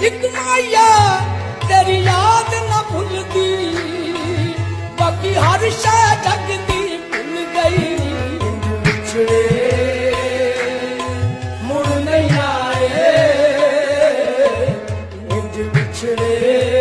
ਇੱਕ ਮਾਇਆ ਤੇਰੀ ਯਾਦ ਨਾ ਭੁੱਲਦੀ। ਬਾਕੀ ਹਰ ਸ਼ੈ ਭੁੱਲ ਗਈ। ਵਿਛੜੇ ਮੁੜ ਨਹੀਂ ਆਏ। ਇੰਜ ਵਿਛੜੇ